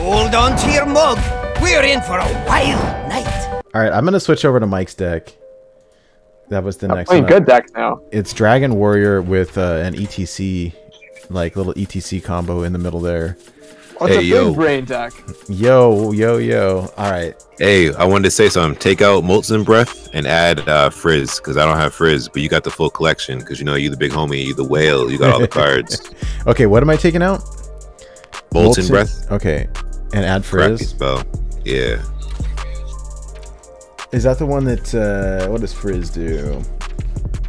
Hold on to your mug. We're in for a wild night. All right, I'm gonna switch over to Mike's deck. That was the I'm next playing one. good deck now. It's Dragon Warrior with uh, an ETC, like little ETC combo in the middle there. What's Hey, a yo. big brain deck? Yo, yo, yo. All right. Hey, I wanted to say something. Take out Molten Breath and add uh, Frizz because I don't have Frizz, but you got the full collection because you know you the big homie, you the whale, you got all the cards. Okay, what am I taking out? Molten, Breath, Okay, and add cracky Frizz. spell. Yeah, Is that the one that? Uh, what does Frizz do?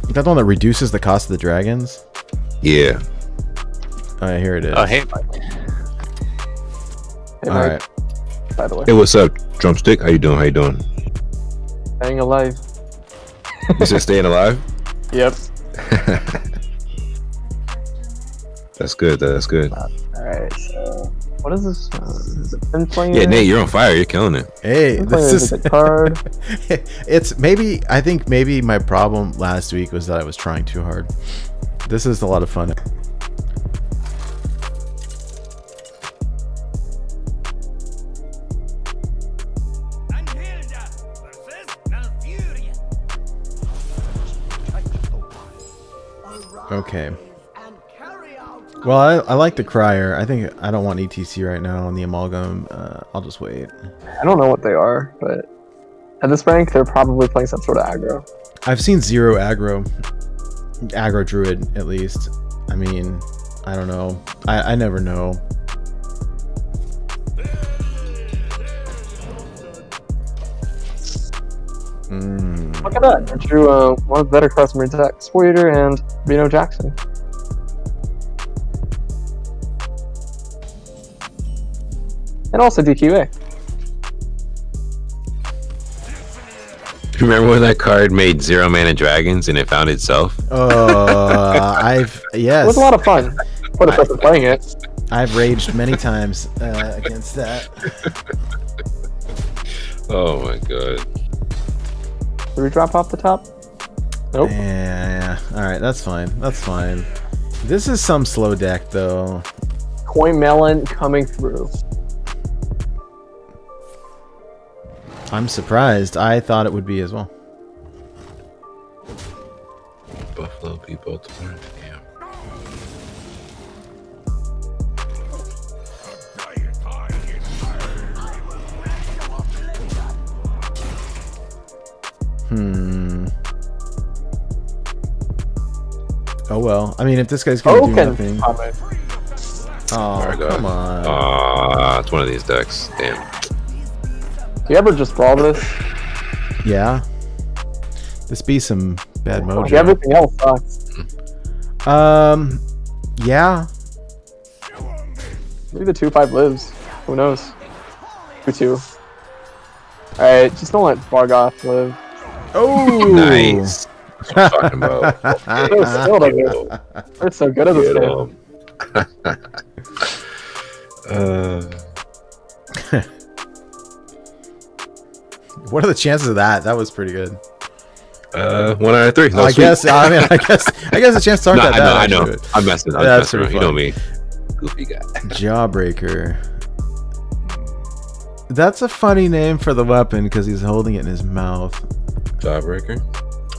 Is that the one that reduces the cost of the dragons? yeah. All right, here it is. Oh, hey, Mike. Hey, Mike, right. by the way. Hey, what's up, Drumstick? How you doing? How you doing? Staying alive. You said staying alive? Yep. That's good. That's good. Alright, so. What is this? Uh, is it been playing? Yeah, Nate, you're on fire. You're killing it. Hey, this is as a card. it's maybe I think maybe my problem last week was that I was trying too hard. This is a lot of fun. Anhilda versus Malfurion. Okay. Well, I, I like the crier. I think I don't want ETC right now on the amalgam. Uh, I'll just wait. I don't know what they are, but at this rank, they're probably playing some sort of aggro. I've seen zero aggro, aggro druid at least. I mean, I don't know. I, I never know. Mm. Look at that. Drew uh, one of the better customer decks, Waiter and Reno Jackson. And also DQA. Remember when that card made zero mana dragons and it found itself? Uh, I've yes. It was a lot of fun. Put a person playing it. I've raged many times uh, against that. Oh my god. Did we drop off the top? Nope. Yeah, all right, that's fine. That's fine. This is some slow deck though. Coin Melon coming through. I'm surprised. I thought it would be as well. Buffalo people. Baltimore. Damn. Hmm. Oh well. I mean, if this guy's gonna do Oaken nothing. coming. Oh, my God. come on. Ah, it's one of these decks. Damn. Do you ever just brawl this? Yeah. This be some bad Like, mojo. everything else sucks. Um. Yeah. Maybe the 2-5 lives. Who knows? 2-2. Alright, just don't let Bargoth live. Oh. Nice. That's what I'm talking about. They're still They're so good at this Get game. 'em. uh, What are the chances of that? That was pretty good. uh, one out of three. No, I sweet. guess. I mean, I guess. I guess the chances aren't No, that I bad. know, I know. actually. I'm messing. I'm that's messing You know me, goofy guy. Jawbreaker. That's a funny name for the weapon because he's holding it in his mouth. Jawbreaker.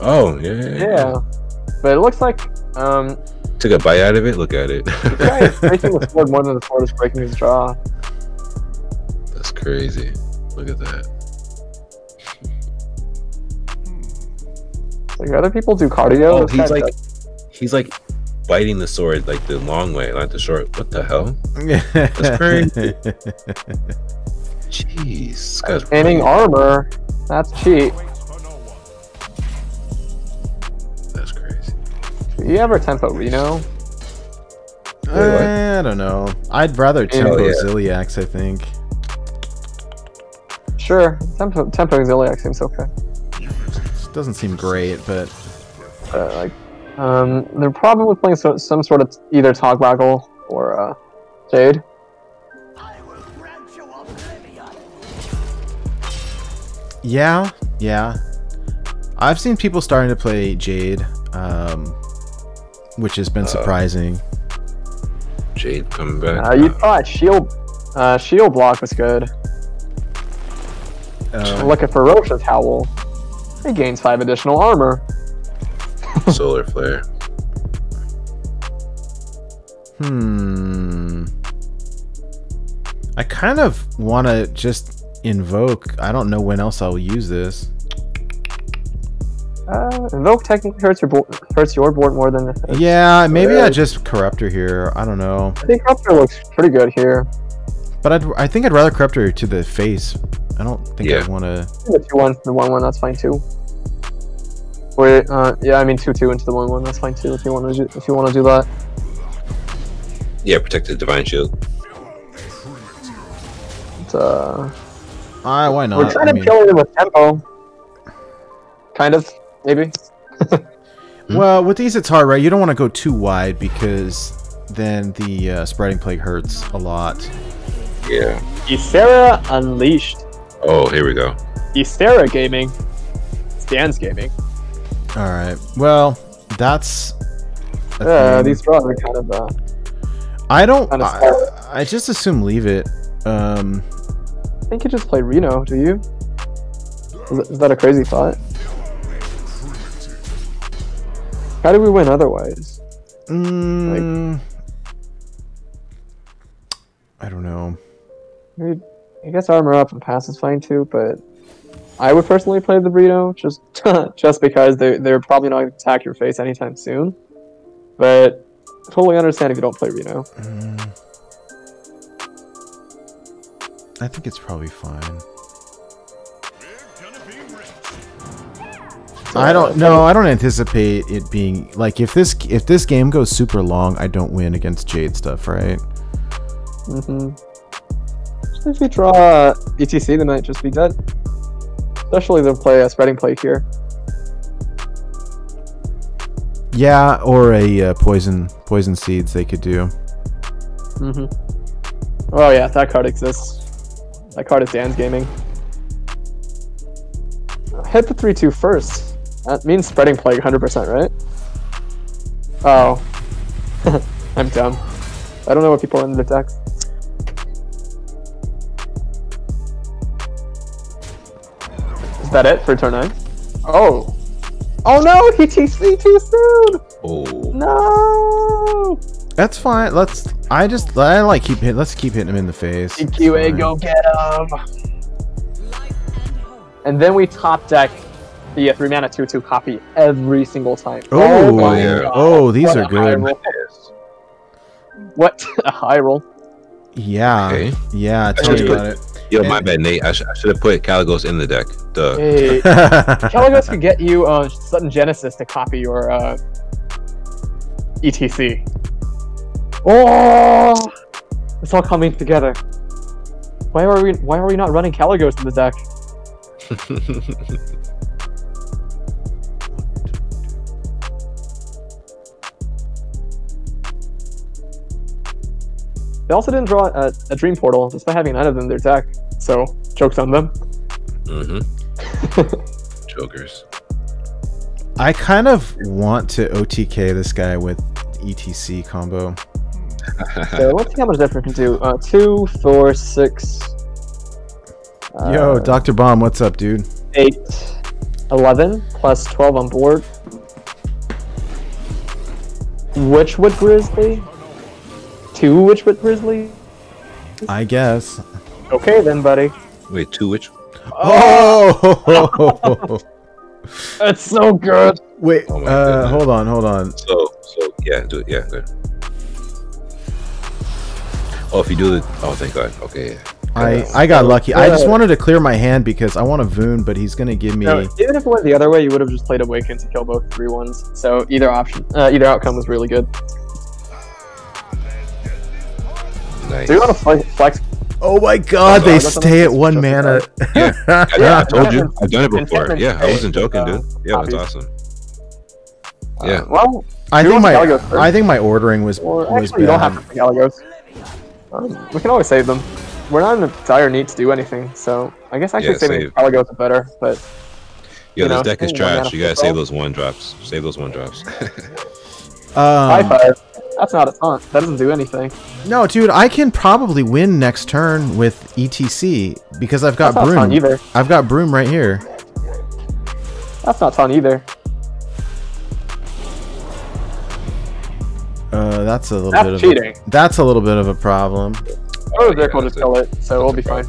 Oh yeah, yeah, yeah. Yeah. But it looks like um Took a bite out of it. Look at it. the guy is breaking the sword more than the sword is breaking his jaw. That's crazy. Look at that. Like other people do cardio. Oh, he's like, does- he's like biting the sword like the long way, not the short. What the hell? Yeah. That's crazy. Jeez, this guy's Painting brilliant. armor. That's cheap. That's crazy. Do you ever tempo Reno? Eh, I don't know. I'd rather oh, tempo yeah. Zilliax, I think. Sure. Tempo tempo Zilliax seems okay. Doesn't seem great, but Uh, like um they're probably playing so, some sort of either Togwaggle or uh Jade. yeah, yeah. I've seen people starting to play Jade, um, which has been Uh, surprising. Jade coming back. Uh, you thought shield Uh, shield block was good. Uh, Look at Ferocious Howl. He gains 5 additional armor. Solar flare. hmm. I kind of want to just invoke. I don't know when else I'll use this. Uh, Invoke technically hurts your, bo- hurts your board more than... Yeah, maybe I Yeah. just corruptor here. I don't know, I think Corruptor looks pretty good here. but I'd, I think I'd rather corruptor to the face. I don't think Yeah. I want to. The 2-1, the 1-1, that's fine too. Wait, uh, yeah, I mean 2-2 into the 1-1, that's fine too if you want to do, if you want to do that. Yeah, protect the divine shield. But, uh, Ah, why not? we're trying I to mean- kill him with tempo. Kind of, maybe. Well, with these it's hard, right? You don't want to go too wide because then the uh, spreading plague hurts a lot. Yeah. Ysera Unleashed. Oh, here we go. Ysera Gaming. Stan's Gaming. All right. Well, that's. Yeah, thing. these draws are kind of, uh, I don't. kinda I. I just assume leave it. Um. I think you just play Reno, do you? Is, that- is that a crazy thought? How do we win otherwise? Mm, I don't know. I, mean, I guess armor up and pass is fine too, but I would personally play the Reno just just because they they're probably not going to attack your face anytime soon. But totally understand if you don't play Reno. Mm. I think it's probably fine. I don't know. I don't anticipate it being like if this if this game goes super long, I don't win against Jade stuff, right? Mm-hmm. If you draw uh, ETC, they might just be dead. Especially they'll play a spreading play here. Yeah, or a uh, poison poison seeds they could do. Mm-hmm. Oh yeah, that card exists. That card is Dan's gaming. Hit the 3-2 first. That means spreading plague 100%, right? Oh. I'm dumb. I don't know what people are in the decks. That it for turn 9? Oh. Oh no, he TC too soon! Oh. No! That's fine. Let's. I just. I like keep hit. Let's keep hitting him in the face. It's EQA, go get him! And then we top deck the uh, 3 mana 2 2 copy every single time. Oh, my yeah. God. Oh, these What are good. What? a high roll. Yeah. Okay. Yeah. Tell should me put- about it. Yo, my bad, Nate. I, sh- I should have put Kalecgos in the deck. Duh. Hey, Kalecgos could get you uh, Sudden Genesis to copy your uh, ETC. Oh! It's all coming together. Why are we why are we not running Kalecgos in the deck? They also didn't draw a, a Dream Portal despite having none of them in their deck. So, joke's on them. mm-hmm. Jokers. I kind of want to OTK this guy with ETC combo. So let's see how much different can do. Uh, two, four, six. Yo, uh, Dr. Bomb, what's up, dude? 8, 11, plus 12 on board. Witchwood Grizzly? Two Witchwood Grizzly? I guess. Okay then, buddy. Wait, two which? Oh! That's so good. Wait, Oh uh, hold on, hold on. So, so yeah, do it. Yeah, good. Oh, if you do the. Oh, thank God. Okay. I, I got lucky. I just wanted to clear my hand because I want a Voon, but he's gonna give me. No, even if it went the other way, you would have just played Awaken to kill both three ones. So either option, uh, either outcome was really good. Nice. Do you want to flex? Flex? Oh my god, Oh, they stay at one mana. Yeah, I, Yeah, I told you. I've done it before. Yeah, I wasn't joking, uh, dude. Yeah, that's copies. awesome. Uh, Yeah. well, I think my I think my ordering was or was actually, you don't have to pick Galagos. Um, we can always save them. We're not in a dire need to do anything, so I guess actually Yeah, saving save. Galagos is better. But yeah, You this know, deck is trash. You gotta for save those one drops. Save those one drops. high Um, five. That's not a taunt. That doesn't do anything. No, dude, I can probably win next turn with ETC because I've got That's not taunt broom. either. I've got broom right here. That's not taunt either. Uh, that's a little That's bit of cheating. A, that's a little bit of a problem. Oh, Dirk will just kill it, so we'll be fine.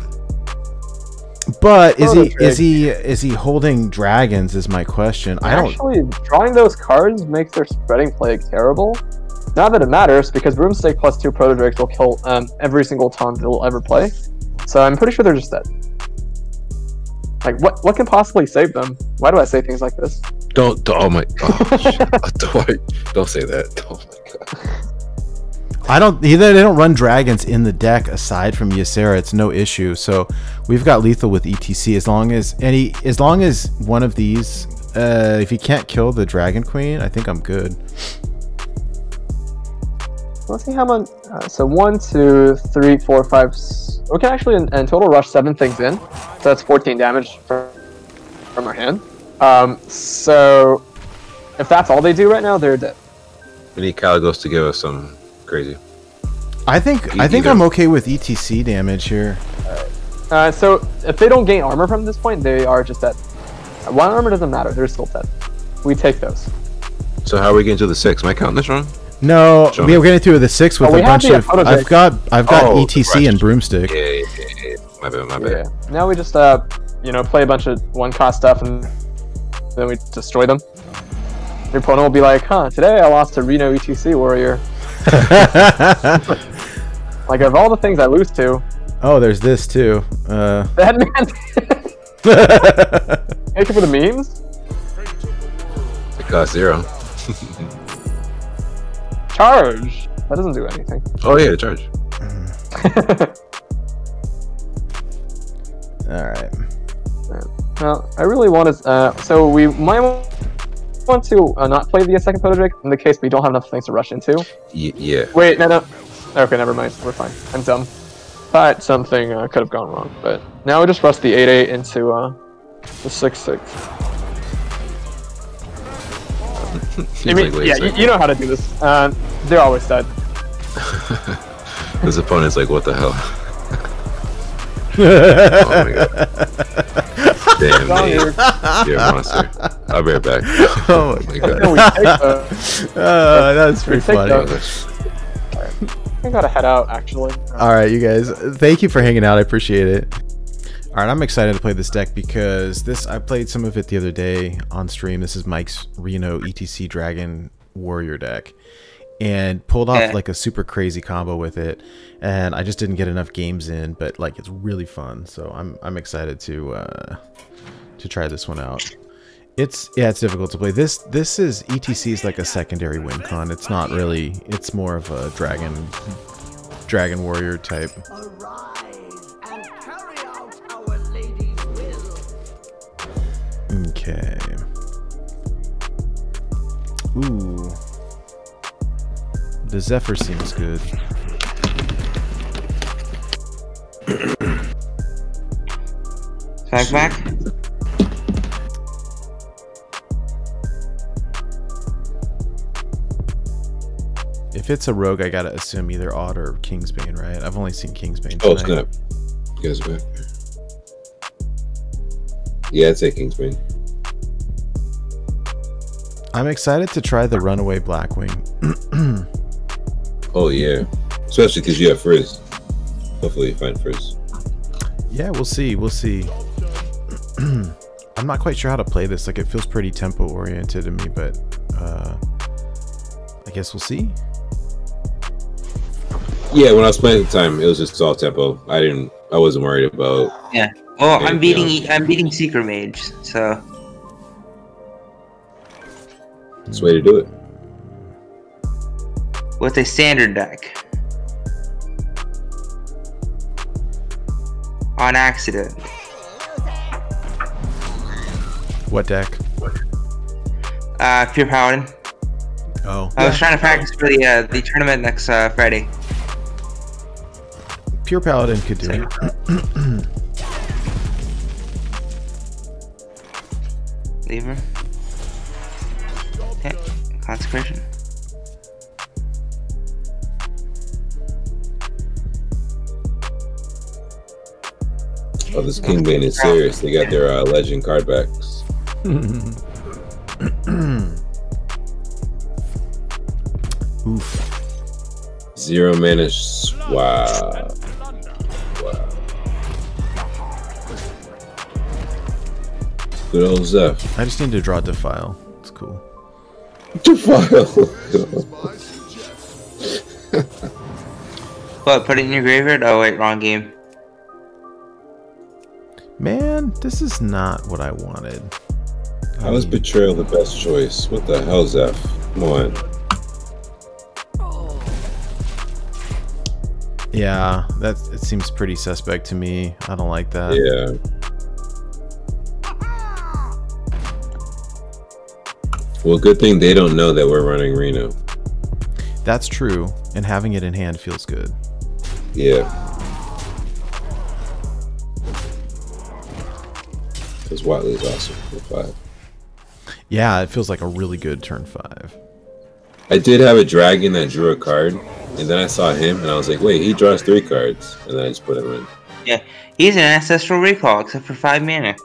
But is he is he is he holding dragons? Is my question. I don't. Actually, drawing those cards makes their spreading plague terrible. Not that it matters, because Broomstick plus two Proto Drakes will kill um, every single taunt they'll ever play. So I'm pretty sure they're just dead. Like, what what can possibly save them? Why do I say things like this? Don't, don't oh my oh, shit. don't, don't say that. Oh my god. I don't either. They don't run dragons in the deck aside from Ysera. It's no issue. So we've got lethal with ETC as long as any as long as one of these. Uh, if you can't kill the dragon queen, I think I'm good. Let's see how much. Uh, so one, two, three, four, five. s- We can actually in, in total rush seven things in. So that's 14 damage from, from our hand. Um, so if that's all they do right now, they're dead. We need Kalecgos to give us some crazy. I think I think Either. I'm okay with ETC damage here. Uh, so if they don't gain armor from this point, they are just dead. Uh, One armor doesn't matter; they're still dead. We take those. So how are we getting to the six? Am I counting this wrong? No, Show we me. are getting through the six with Oh, a bunch of. I've got I've got Oh, the ETC and broomstick. Yeah, yeah, yeah, yeah. My bad, my bad. Yeah. Now we just uh, you know, play a bunch of one-cost stuff and then we destroy them. Your opponent will be like, "Huh? Today I lost to Reno ETC Warrior. Like of all the things I lose to, oh, there's this too. Uh, that man. Thank you for the memes. It cost zero. Charge. That doesn't do anything. Oh yeah, charge. all right. Well, I really want to. Uh, so we might want to uh, not play the second Protodrake in the case we don't have enough things to rush into. Y- yeah. Wait, no, no. Okay, never mind. We're fine. I'm dumb. But something uh, could have gone wrong, but now we just rush the 8-8 into uh, the 6-6. He's I mean, like, yeah, you, you know how to do this. Uh, they're always dead. His opponent's like, what the hell? oh my god. Damn, Wrong Nate. You're a monster. I'll be right back. Oh my No, god. we Uh, that's pretty funny. I gotta head out, actually. All right, you guys. Thank you for hanging out. I appreciate it. All right, I'm excited to play this deck because this I played some of it the other day on stream. This is Mike's Reno ETC Dragon Warrior deck, and pulled off Yeah. like a super crazy combo with it. And I just didn't get enough games in, but like it's really fun. So I'm I'm excited to uh, to try this one out. It's yeah, it's difficult to play. This this is ETC is like a secondary win con. It's not really. It's more of a dragon dragon warrior type. Okay. Ooh. The Zephyr seems good. Back back. If it's a rogue, I gotta assume either Odd or Kingsbane, right? I've only seen Kingsbane. Oh tonight. snap. You guys back. Yeah, I'd say Kingsbane. I'm excited to try the Runaway Blackwing. Oh yeah. Especially because you have Frizz. Hopefully you find Frizz. Yeah, we'll see. We'll see. I'm not quite sure how to play this. Like, it feels pretty tempo oriented to me, but uh, I guess we'll see. Yeah, when I was playing at the time, it was just all tempo. I didn't I wasn't worried about Yeah. Oh, Okay, I'm beating. yeah. I'm beating Secret Mage. So this way to do it. with a standard deck. On accident. What deck? Uh, Pure Paladin. Oh, I was trying to practice for the uh, the tournament next uh, Friday. Pure Paladin could do it. Leave Okay consecration. Oh, this King Bane is serious. They got their uh, legend card backs. Oof. Zero mana. Wow. Wow. Good old Zeph. I just need to draw the file. It's cool. Defile. What? Put it in your graveyard? Oh wait, wrong game. Man, this is not what I wanted. I How is mean, Betrayal the best choice? What the hell, Zeph? Come on. yeah, that it seems pretty suspect to me. I don't like that. Yeah. Well, good thing they don't know that we're running Reno. That's true, and having it in hand feels good. Yeah. Because Watley's awesome for five. Yeah, it feels like a really good turn five. I did have a dragon that drew a card, and then I saw him, and I was like, wait, he draws three cards, and then I just put him in. Yeah, he's an ancestral recall, except for five mana.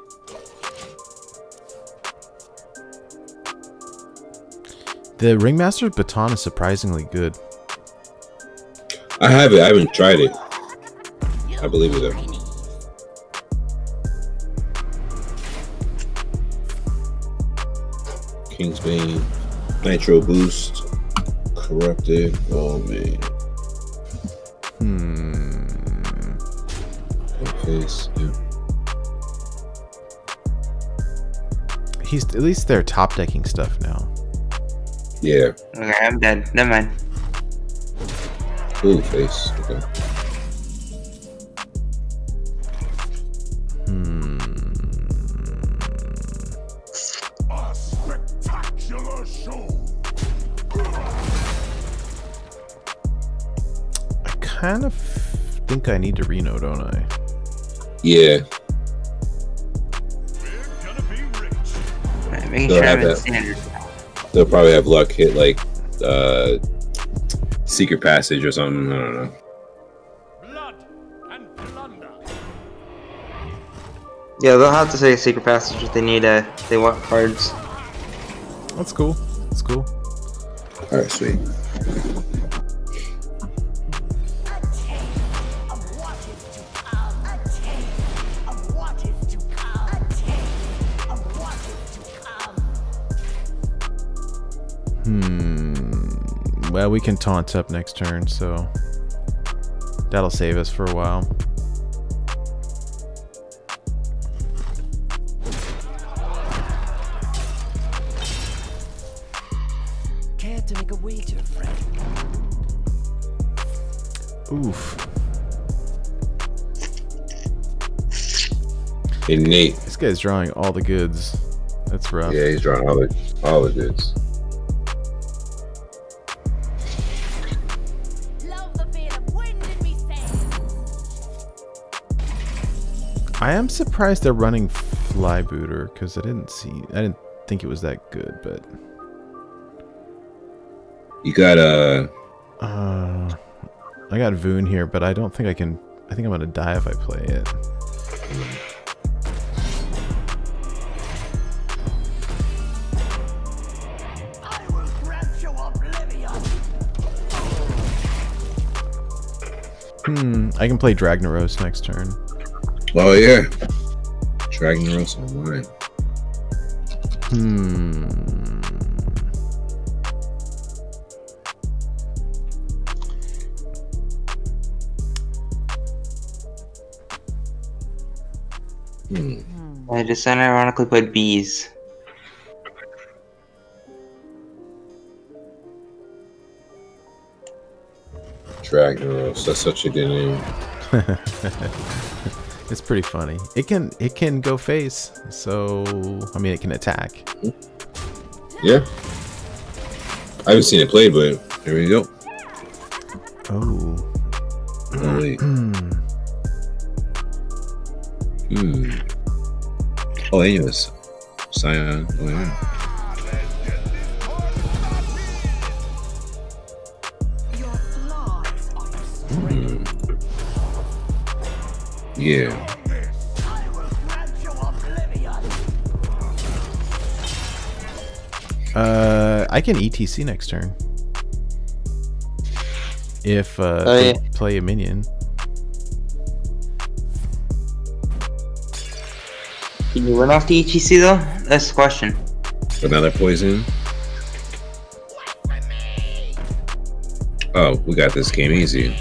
The Ringmaster's Baton is surprisingly good. I have it. I haven't tried it. I believe it though. Kingsbane, Nitro Boost, Corrupted. Oh man. Hmm. Yeah. He's at least they're top decking stuff now. Yeah. Okay, I'm dead. Never mind. Ooh, face. Okay. Hmm. A spectacular show. I kind of think I need to Reno, don't I? Yeah. We're gonna be rich. Right, making They'll sure I'm have in that. standard. They'll probably have luck hit like uh secret passage or something. I don't know. Blood and plunder. Yeah, they'll have to say secret passage if they need a. They want cards. That's cool. That's cool. All right, sweet. Hmm. Well, we can taunt up next turn, so that'll save us for a while. Care to make a wager, friend? Oof. Hey Nate. This guy's drawing all the goods. That's rough. Yeah, he's drawing all the all the goods. I am surprised they're running Flybooter because I didn't see. I didn't think it was that good, but You got uh uh, I got Voon here, but I don't think I can. I think I'm gonna die if I play it. I will grant you oblivion. Hmm. I can play Dragnaros next turn. Oh yeah. Dragon Rose online. Hmm. Hmm. I just unironically played bees. Dragon Rose. That's such a good name. It's pretty funny. It can it can go face, so I mean it can attack. Yeah. I haven't seen it played, but here we go. Oh. Oh, wait. Hmm. Hmm. Oh, anyways. Scion. Oh, yeah. Yeah. Uh, I can ETC next turn. If uh, oh, yeah. play a minion. Can you run off the ETC though? That's the question. Another poison. Oh, we got this game easy.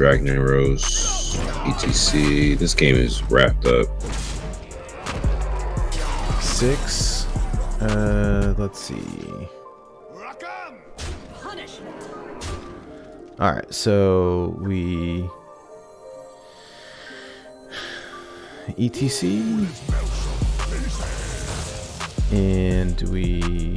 Rose, ETC. This game is wrapped up. Six. Uh, let's see. All right, so we ETC and we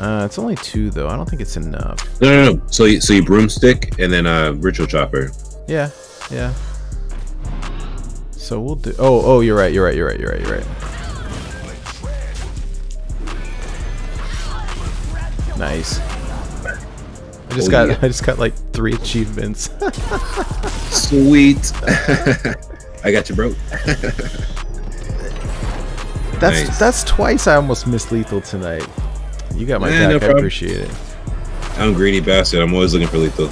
uh, it's only two though. I don't think it's enough. No, no, no. So, you, so you broomstick and then uh, ritual chopper. Yeah, yeah. So we'll do. Oh, oh, you're right. You're right. You're right. You're right. You're right. Nice. I just Oh, got. yeah. I just got like three achievements. Sweet. I got you, bro. that's Nice. that's twice I almost missed lethal tonight. You got my Yeah, no. I problem. appreciate it. I'm greedy bastard. I'm always looking for lethal.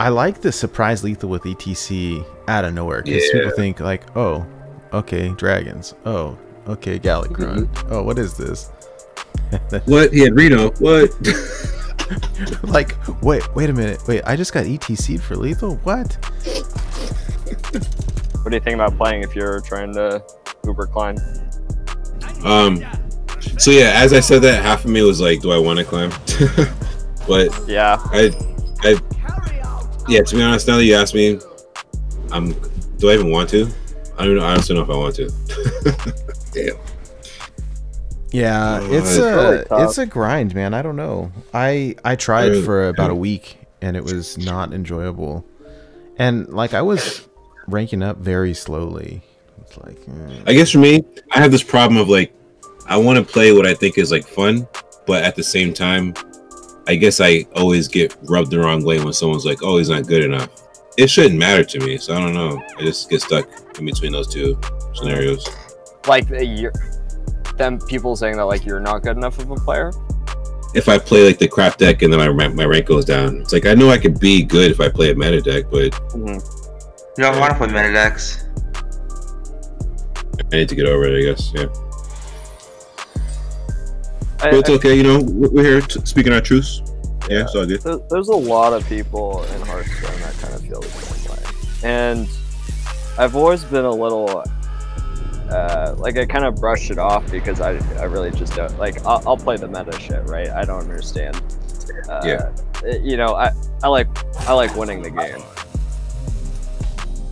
I like the surprise lethal with ETC out of nowhere because Yeah. people think like, oh, okay, dragons. Oh, okay, Galakrond. Mm-hmm. Oh, what is this? what? He had Reno. What? like, wait, wait a minute. Wait, I just got ETC'd for lethal? What? What do you think about playing if you're trying to Uber climb? um. So yeah, as I said that, half of me was like, "Do I want to climb?" but Yeah, I, I, yeah. To be honest, now that you ask me, I'm. Do I even want to? I don't know. I honestly don't know if I want to. Damn. Yeah, it's it's a really it's a grind, man. I don't know. I I tried for about a week and it was not enjoyable. And like I was ranking up very slowly. It's like eh. I guess for me, I have this problem of like, I want to play what I think is like fun, but at the same time, I guess I always get rubbed the wrong way when someone's like, "Oh, he's not good enough." It shouldn't matter to me, so I don't know. I just get stuck in between those two scenarios. like you're, them people saying that like you're not good enough of a player. If I play like the crap deck and then my my rank goes down, it's like I know I could be good if I play a meta deck, but You don't want to play meta decks. I need to get over it. I guess, yeah. I, But it's I- okay, you know. We're we're here t- speaking our truths. Yeah, it's all good. there- there's a lot of people in Hearthstone that kind of feel the same way, and I've always been a little uh, like I kind of brushed it off because I, I really just don't like I'll, I'll play the meta shit right. I don't understand. Uh, Yeah. it- You know, I I like I like winning the game.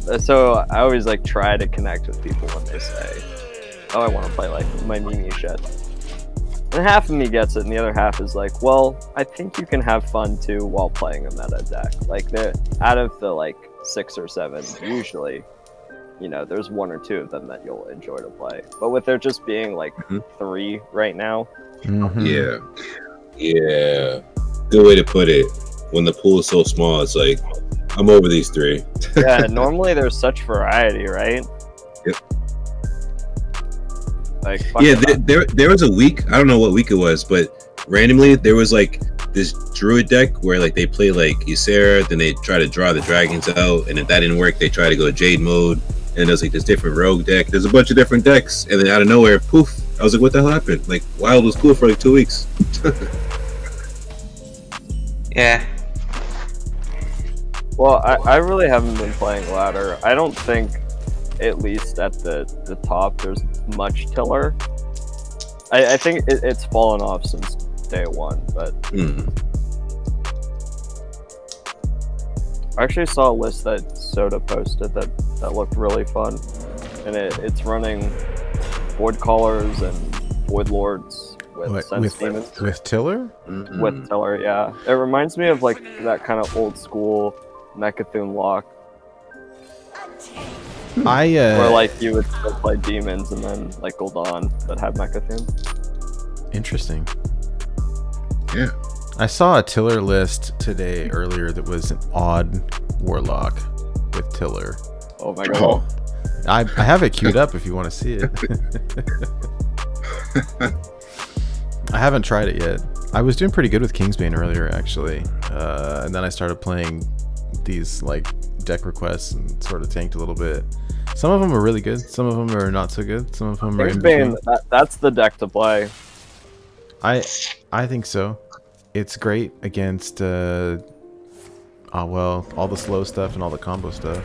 Uh, So I always like try to connect with people when they say, "Oh, I want to play like my Mimi shit." And half of me gets it, and the other half is like, well, I think you can have fun too while playing a meta deck. Like, the out of the like six or seven, usually, you know, there's one or two of them that you'll enjoy to play. But with there just being like Mhm. three right now, Mhm. Yeah. Yeah. Good way to put it. When the pool is so small, it's like I'm over these three. yeah, normally there's such variety, right? Yep. Like, yeah, there, there there was a week. I don't know what week it was, but randomly there was like this druid deck where like they play like Ysera, then they try to draw the dragons out, and if that didn't work, they try to go Jade mode. And there's like this different rogue deck. There's a bunch of different decks, and then out of nowhere, poof! I was like, "What the hell happened?" Like Wild was cool for like two weeks. Yeah. Well, I, I really haven't been playing ladder. I don't think, at least at the, the top, there's much tiller. I, I think it, it's fallen off since day one, but Hmm. I actually saw a list that Soda posted that, that looked really fun. And it, it's running Void Callers and Void Lords with What, Sense with Demons. with Tiller? Mhm. with Tiller, yeah. It reminds me of like that kind of old school Mechathune lock I uh, Or like you would still play demons and then like Gul'dan that had mecha theme. interesting. Yeah. I saw a Tiller list today earlier that was an odd warlock with Tiller. Oh my god. Oh. I, I have it queued up if you want to see it. I haven't tried it yet. I was doing pretty good with Kingsbane earlier, actually, uh, and then I started playing these like deck requests and sort of tanked a little bit. Some of them are really good. Some of them are not so good. Some of them are between. That, that's the deck to play. I I think so. It's great against uh oh well, all the slow stuff and all the combo stuff.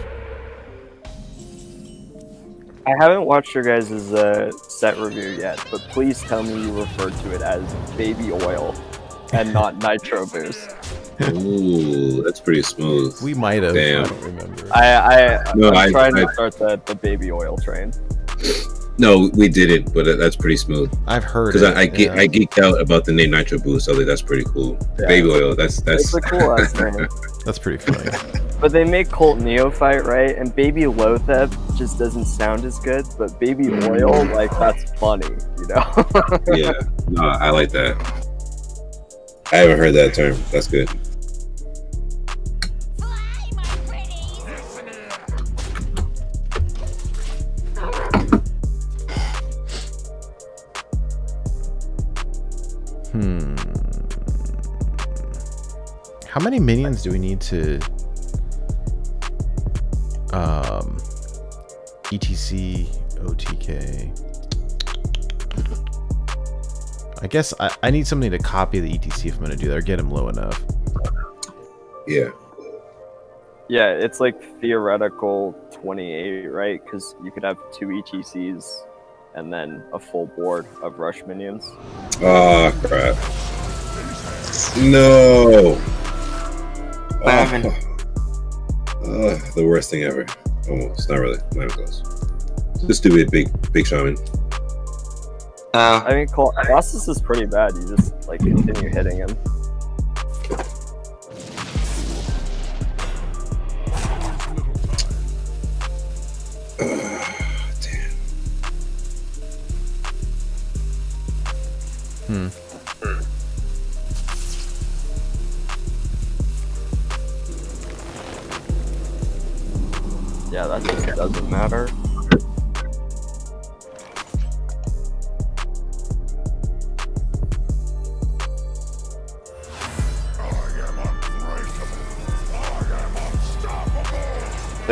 I haven't watched your guys' uh, set review yet, but please tell me you refer to it as baby oil and not nitro boost. Ooh, that's pretty smooth. We might have. I Damn. don't remember. I, I, No, I'm I- trying to start the, the baby oil train. No, we did it, but that's pretty smooth. I've heard Because. I I, ge- yeah. I geeked out about the name Nitro Boost. I think that's pretty cool. Yeah. Baby oil. That's It's that's. a cool ass name. That's pretty funny. But they make Cult Neophyte, right? And Baby Lothep just doesn't sound as good, but Baby Mm. Oil, like, that's funny, you know? yeah. No, I like that. I haven't heard that term. That's good. Hmm. How many minions do we need to um ETC OTK? I guess I, I need something to copy the ETC if I'm gonna do that or get him low enough. Yeah. yeah, it's like theoretical 28, right? Because you could have two ETCs and then a full board of rush minions. Oh crap. No. Oh, ah. Ugh, ah, the worst thing ever. Oh, Almost. Not really. Not even close. This stupid big big shaman. Oh, I mean, Col- Colossus is pretty bad. You just, like, continue hitting him.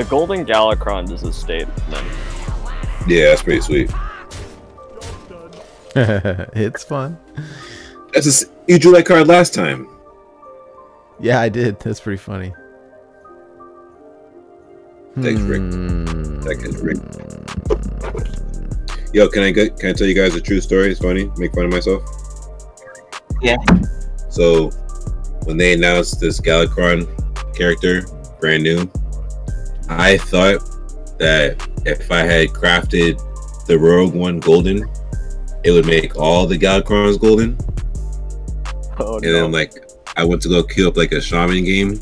Golden Galakrond is a statement. Yeah, that's pretty sweet. it's fun. That's a, s- you drew that card last time. Yeah, I did. That's pretty funny. Thanks, Rick. Hmm. That Rick. Yo, can I get, can I tell you guys a true story? It's funny. Make fun of myself. Yeah. So, when they announced this Galakrond character, brand new, I thought that if I had crafted the Rogue One golden, it would make all the Galakronds golden. Oh And no. then like I went to go queue up like a shaman game,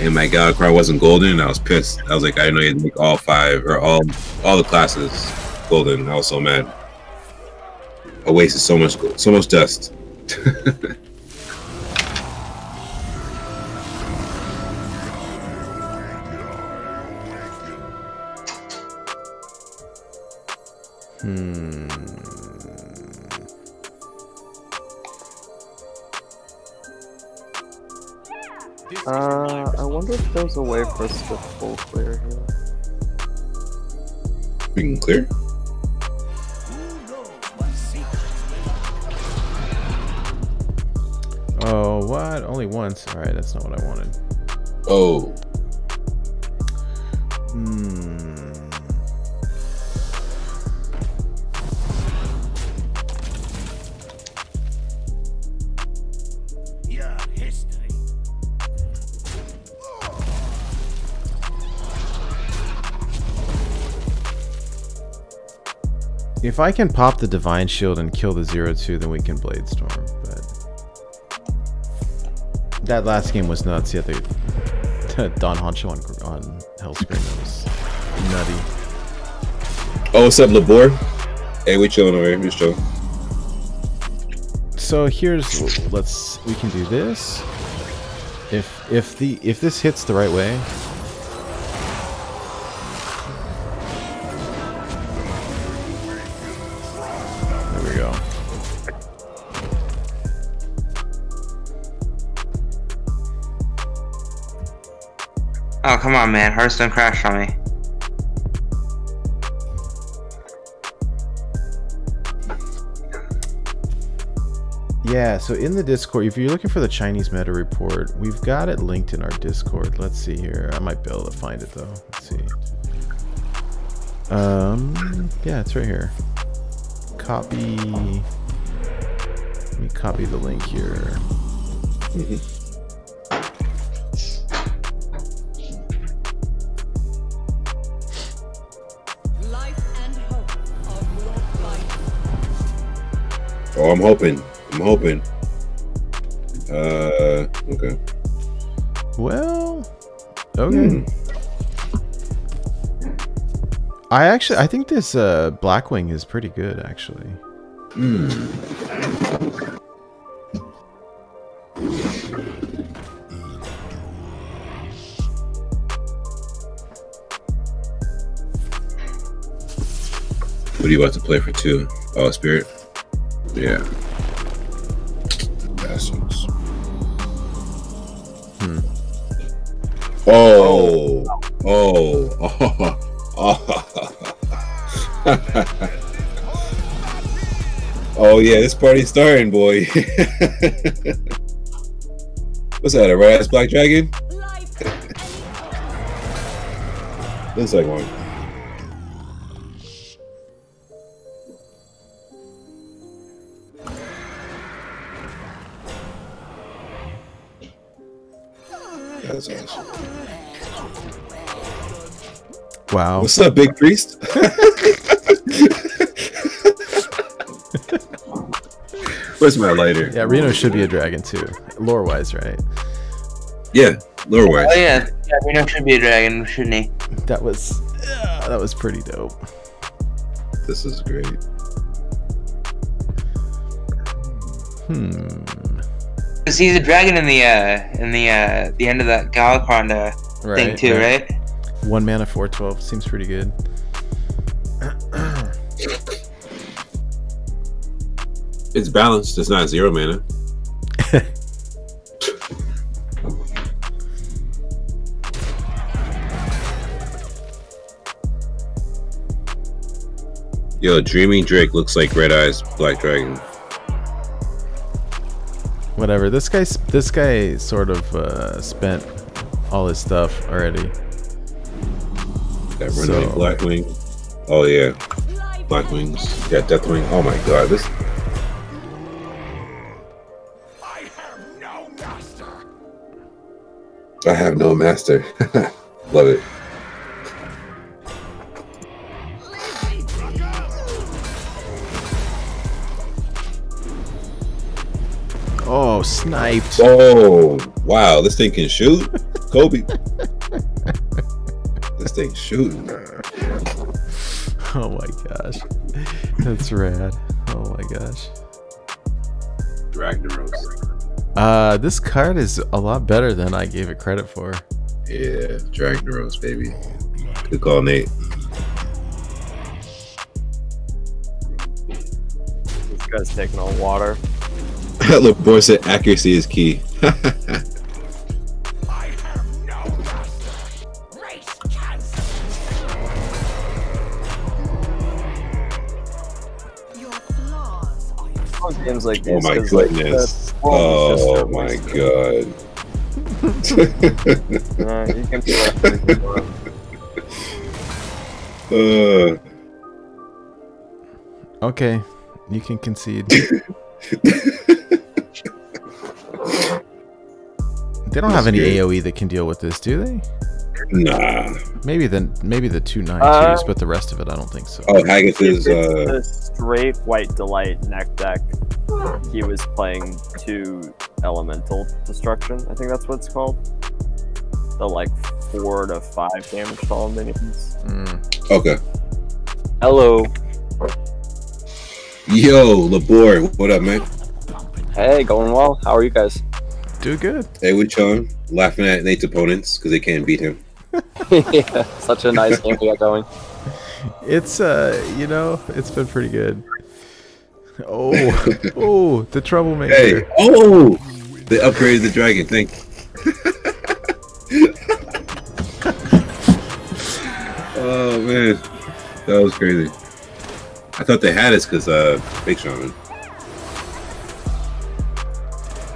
and my Galakrond wasn't golden. And I was pissed. I was like, I didn't know you had to make all five or all all the classes golden. I was so mad. I wasted so much gold, so much dust. Hmm. Uh, I wonder if there's a way for us to full clear here. We can clear. Oh, what? Only once. All right, that's not what I wanted. Oh, Hmm. If I can pop the Divine Shield and kill the Zero Two, then we can Blade Storm. But that last game was nuts. Yeah, the Don Han'Cho on on Hellscream was nutty. Oh, what's up, Labor? Hey, we chilling over here. We chill. So here's let's we can do this. If if the if this hits the right way. Come on, man. Hearthstone crashed on me. Yeah, so in the Discord, if you're looking for the Chinese meta report, we've got it linked in our Discord. Let's see here. I might be able to find it though. Let's see. Um, yeah, it's right here. Copy. Let me copy the link here. Oh, I'm hoping. I'm hoping. Uh, okay. Well, okay. I actually, I think this uh, Blackwing is pretty good, actually. What are you about to play for two? Oh, Spirit? Yeah. Bastards. Hmm. Oh. Oh. Oh. oh, yeah, this party's starting, boy. What's that, a red ass black dragon? Looks like one. Wow. What's up, Big Priest? Where's my lighter? Yeah, Reno should be a dragon too, lore wise, right? Yeah, lower way. Oh, yeah. Yeah, Reno should be a dragon, shouldn't he? That was yeah, that was pretty dope. This is great. Hmm. Because he's a dragon in the, uh, in the, uh, the end of that Galakrond, uh, Right. thing, too, right? One mana, four twelve seems pretty good. It's balanced. It's not zero mana. Yo, Dreaming Drake looks like Red Eyes Black Dragon. Whatever. This guy, this guy sort of uh, spent all his stuff already. That runaway So- Blackwing. Oh yeah, life Black Wings. Yeah, Deathwing. Oh my god, this I have no master. I have no master. Love it. Oh, sniped. Oh wow, this thing can shoot. Kobe. this thing's shooting. Oh my gosh. That's rad. Oh my gosh. Dragnaros. Uh, this card is a lot better than I gave it credit for. Yeah, Dragnaros, baby. Good call, Nate. This guy's taking on water. Labor said accuracy is key. games like oh my my 'cause, like, goodness. the world is just Oh my waste god. You can be like, thinking about it. uh, Okay, you can concede. they don't have any AOE that can deal with this, do they? nah. Maybe the maybe the two nine Uh, but the rest of it I don't think so. Oh, Hagatha is If uh the straight white delight neck deck. He was playing two elemental destruction. I think that's what it's called. The like four to five damage to all minions. Mm. Okay. Hello. Yo, Labor, what up, man? Hey, going well. How are you guys? Do good. Hey, we chilling, laughing at Nate's opponents because they can't beat him. Yeah, such a nice game we got going. It's uh, you know, it's been pretty good. Oh, oh, the troublemaker. Hey, oh, they upgraded the dragon. Thank. oh man, that was crazy. I thought they had us because uh, Big Shaman.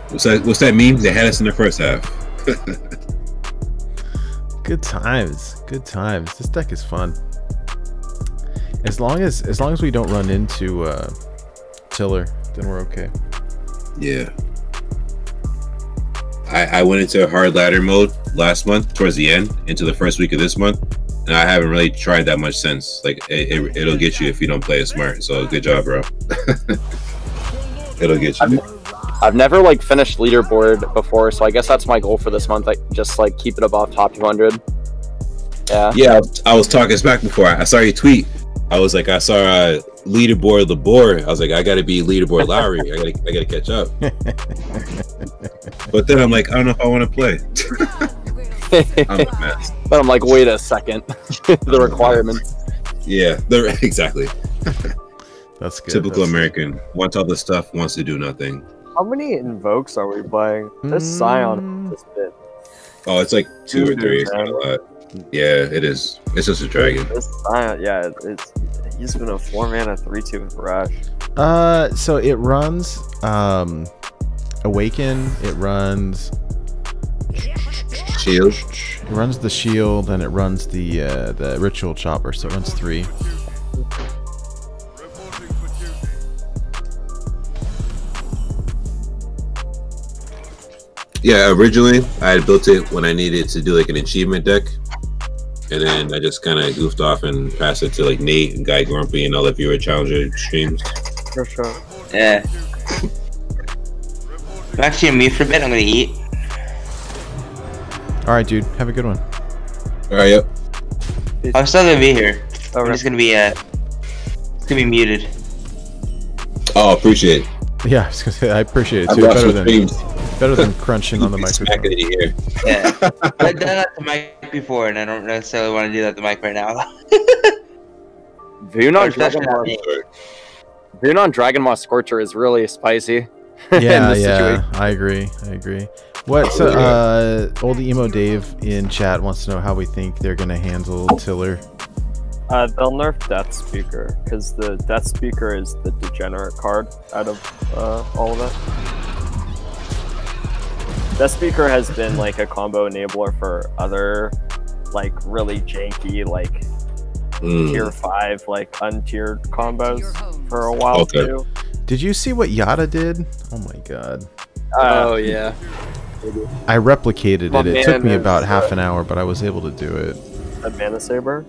What's that? What's that mean? They had us in the first half. Good times. Good times. This deck is fun. As long as as long as we don't run into uh Tiller, then we're okay. Yeah. I, I went into hard ladder mode last month towards the end into the first week of this month and i haven't really tried that much since like it, it, it'll get you if you don't play it smart so good job bro it'll get you I've never like finished leaderboard before, so I guess that's my goal for this month. Like just like keep it above top 200. Yeah. yeah I was, talking smack before i saw your tweet i was like i saw uh leaderboard labor i was like i gotta be leaderboard lowry i gotta i gotta catch up but then i'm like i don't know if i want to play i'm but I'm like, wait a second. the requirements. yeah they're exactly That's good. typical That's- american wants all the stuff wants to do nothing How many invokes are we playing? This Mm. Scion this bit. Oh, it's like two or three. It's not a lot. Yeah, it is. It's just a dragon. This Scion, yeah, it's he's been a four mana three two with rush. Uh, so it runs um, Awaken. It runs. Shield. It runs the shield, and it runs the uh, the ritual chopper. So it runs three. Yeah, originally I had built it when I needed to do like an achievement deck, and then I just kind of goofed off and passed it to like Nate and Guy Grumpy and all the viewer challenger streams. For sure. Yeah. I'm actually mute for a bit. I'm gonna eat. All right, dude. Have a good one. All right, yep. I'm still gonna be here. I'm Okay. just gonna be uh, it's gonna be muted. Oh, appreciate it. Yeah, I was gonna say I appreciate it I too. watched Better than streams. Better than crunching on the Smack microphone. it in your ear. Yeah. I've done that to mic before, and I don't necessarily want to do that to mic right now. Vune on Dragon not Moss, Vune on Dragonmaw Scorcher is really spicy. Yeah, yeah. situation. I agree. I agree. What? So, uh, old emo Dave in chat wants to know how we think they're gonna handle Tiller. Uh, they'll nerf Death Speaker because the Death Speaker is the degenerate card out of uh, all of it. Death Speaker has been like a combo enabler for other like really janky like Mm. tier five like untiered combos for a while Okay. too. Did you see what Yada did? Oh my god. Uh, yeah. I replicated My it. It took me about half an hour, but I was able to do it. a Mana Saber.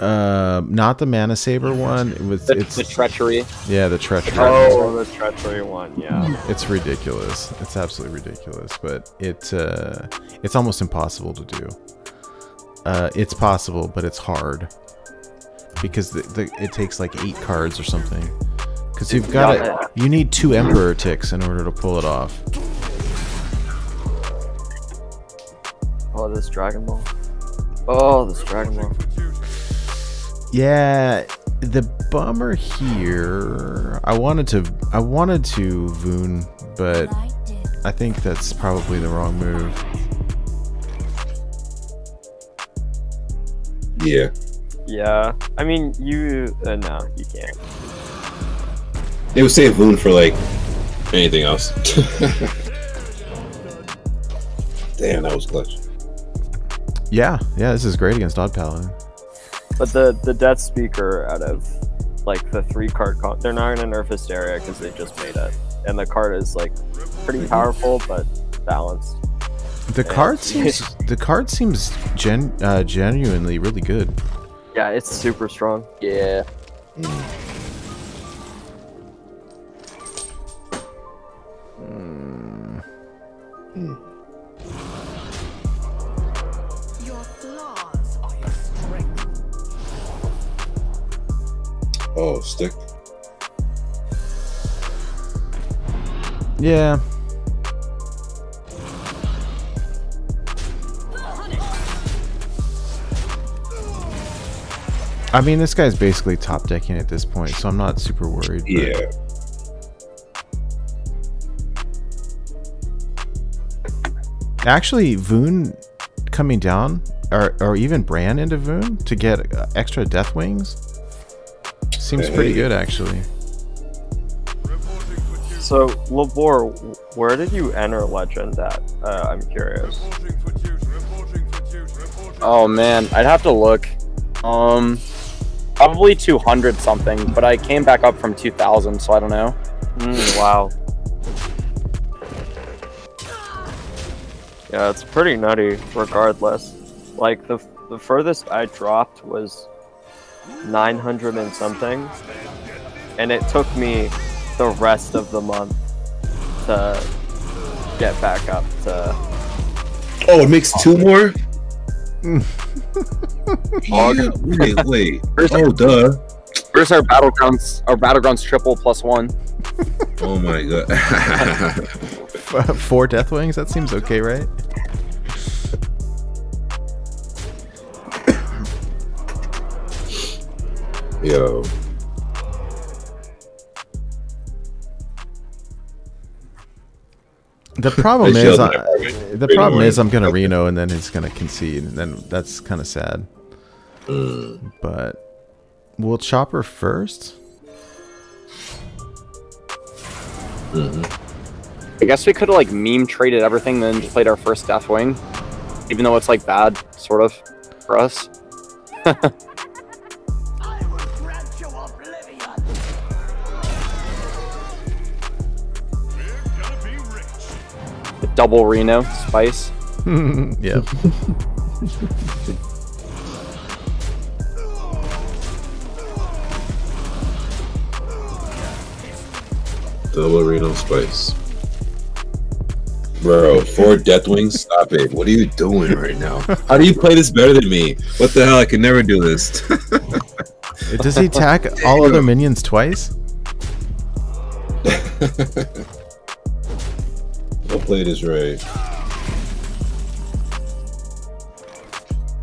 Um, not the Mana Saber one. It was. The, It's the treachery. yeah, the treachery. Oh, the treachery one. Yeah. It's ridiculous. It's absolutely ridiculous, but it uh, it's almost impossible to do. Uh, it's possible, but it's hard because the, the it takes like eight cards or something. Because you've got it. You need two Emperor ticks in order to pull it off. Oh, this Dragon Ball. Oh, this Dragon Ball. Yeah, the bummer here. I wanted to. I wanted to Voon, but I think that's probably the wrong move. Yeah. Yeah. I mean, you. Uh, no, you can't. They would save Voon for like anything else. Damn, that was clutch. Yeah, yeah, this is great against Dog Paladin. But the the Death Speaker out of like the three card con, they're not gonna nerf Hysteria because they just made it, and the card is like pretty mhm. powerful but balanced. The card seems the card seems gen uh, genuinely really good. Yeah, it's super strong. Yeah. Hmm. Hmm. Oh, stick. Yeah. I mean, this guy's basically top decking at this point, so I'm not super worried. but- Yeah. Actually, Voon coming down, or, or even Bran into Voon to get uh, extra Deathwings seems pretty good, actually. So, Labor, where did you enter Legend at? Uh, I'm curious. Oh man, I'd have to look. Um, probably 200 something, but I came back up from 2000, so I don't know. Mm, wow. Yeah, it's pretty nutty, regardless. Like, the, the furthest I dropped was 900 and something, and it took me the rest of the month to get back up to. Oh, it makes two more. Oh, yeah. Wait, wait. Oh, duh. Where's our battlegrounds? Our battlegrounds triple plus one. Oh my god. Four Deathwings? That seems okay, right? Yo. The problem They is, I, the problem morning. is, I'm gonna Reno and then he's gonna concede, and then that's kind of sad. Mm. But we'll Chopper first. I guess we could have like meme traded everything, and then just played our first Deathwing, even though it's like bad, sort of, for us. double Reno spice. yeah. Double Reno Spice. Bro, four Deathwings? Stop it. What are you doing right now? How do you play this better than me? What the hell? I could never do this. Does he attack all other minions twice? I'll play this right.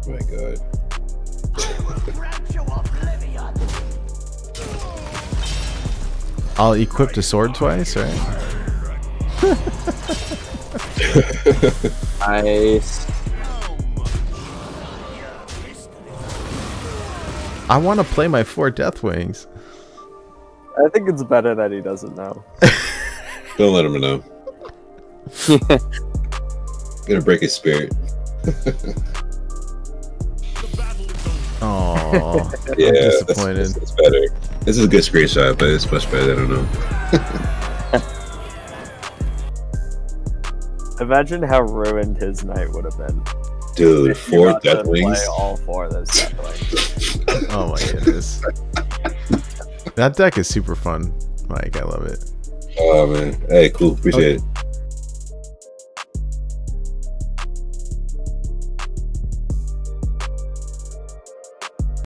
Oh my god. Grant you oblivion. I'll equip the sword twice, right? Nice. I want to play my four Deathwings. I think it's better that he doesn't know. Don't let him know. Gonna break his spirit. Oh, Yeah, that's, disappointed. that's, that's better. This is a good screenshot, but it's much better. I don't know. Imagine how ruined his night would have been. Dude, if four got Deathwings. All four of those Deathwings. oh my goodness. That deck is super fun. Mike, I love it. Oh man. Hey, cool. Appreciate oh, it.